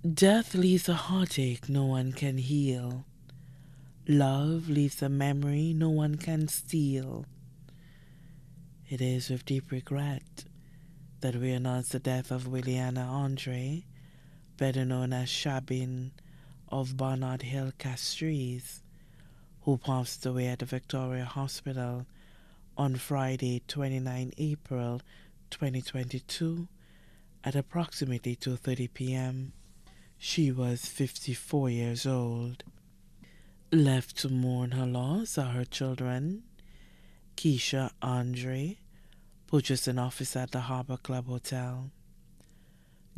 Death leaves a heartache no one can heal. Love leaves a memory no one can steal. It is with deep regret that we announce the death of Willianna Andre, better known as Shabin of Barnard Hill Castries, who passed away at the Victoria Hospital on Friday, 29 April 2022 at approximately 2:30 p.m. She was 54 years old. Left to mourn her loss are her children, Keisha Andre, purchasing office at the Harbor Club Hotel,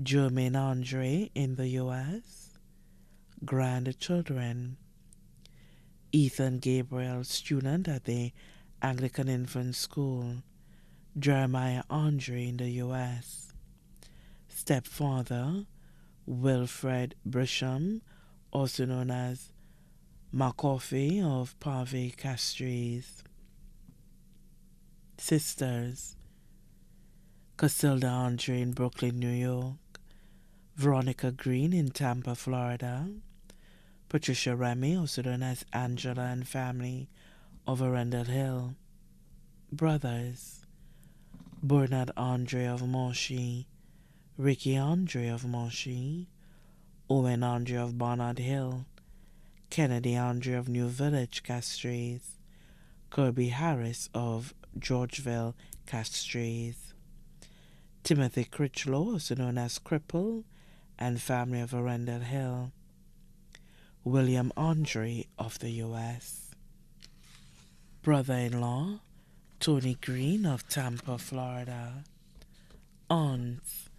Jermaine Andre in the U.S., grandchildren, Ethan Gabriel, student at the Anglican Infant School, Jeremiah Andre in the U.S., stepfather, Wilfred Brisham, also known as McCoffey of Pave Castries. Sisters Casilda Andre in Brooklyn, New York, Veronica Green in Tampa, Florida, Patricia Remy, also known as Angela and family of Arundel Hill. Brothers Bernard Andre of Monchy, Ricky Andre of Monchy, Owen Andre of Barnard Hill, Kennedy Andre of New Village, Castries, Kirby Harris of Georgeville, Castries, Timothy Critchlow, also known as Cripple, and family of Arundel Hill, William Andre of the U.S., brother-in-law, Tony Green of Tampa, Florida, aunts,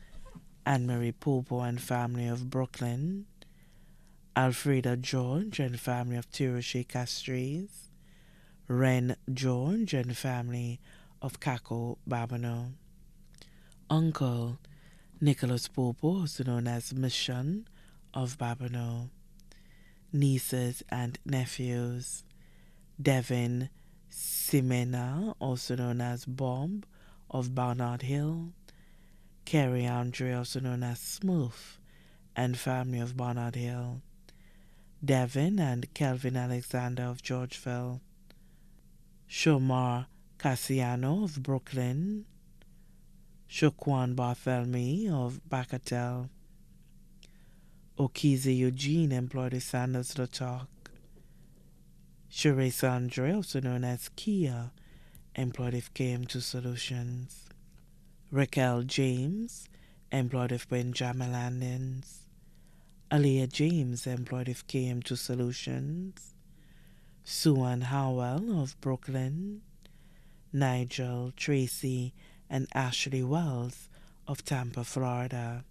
Anne Marie Popo and family of Brooklyn, Alfreda George and family of Tiroche Castries, Ren George and family of Caco Babonneau, Uncle Nicholas Popo, also known as Mission of Babonneau, nieces and nephews, Devin Simena, also known as Bob of Barnard Hill, Carrie Andre, also known as Smooth, and family of Barnard Hill, Devin and Kelvin Alexander of Georgeville, Shomar Cassiano of Brooklyn, Shoquan Barthelme of Bacatel, Okize Eugene, employed with Sanders Talk, Sheree Sandre, also known as Kia, employed with KM2 Solutions, Raquel James, employed with Windjammer Landings, Aliyah James, employed with KM2 Solutions, Suan Howell of Brooklyn, Nigel, Tracy, and Ashley Wells of Tampa, Florida.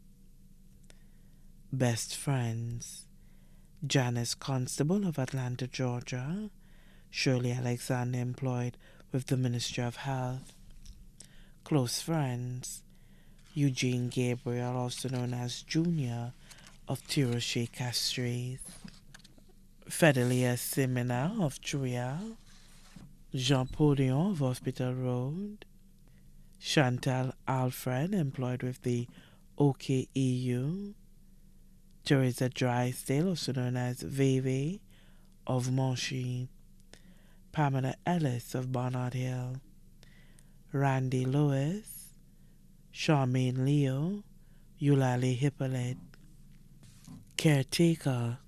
Best friends Janice Constable of Atlanta, Georgia, Shirley Alexander, employed with the Ministry of Health. Close friends Eugene Gabriel, also known as Junior, of Tiroche Castries, Fedelia Simena of Tria, Jean Paulion of Hospital Road, Chantal Alfred, employed with the OKEU, Teresa Drysdale, also known as Veve of Monchy, Pamela Ellis of Barnard Hill, Randy Lewis, Charmaine Leo, Eulalie Hippolyte, Caretaker,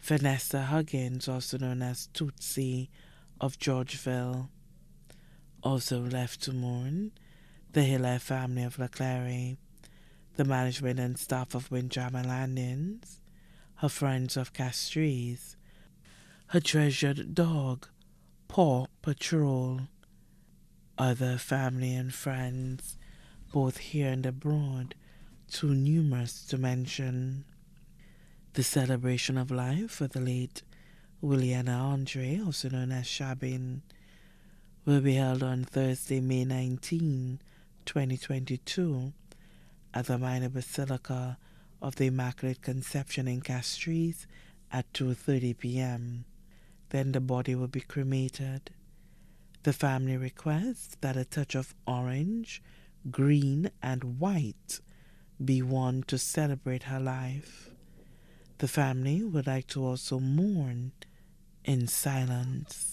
Vanessa Huggins, also known as Tootsie of Georgeville, also left to mourn the Hilaire family of LeClaire, the management and staff of Windjammer Landings, her friends of Castries, her treasured dog, Paw Patrol, other family and friends, both here and abroad, too numerous to mention. The celebration of life for the late Willianna Andre, also known as Shabin, will be held on Thursday, May 19, 2022, at the Minor Basilica of the Immaculate Conception in Castries at 2:30 p.m. Then the body will be cremated. The family requests that a touch of orange, green, and white be worn to celebrate her life. The family would like to also mourn in silence.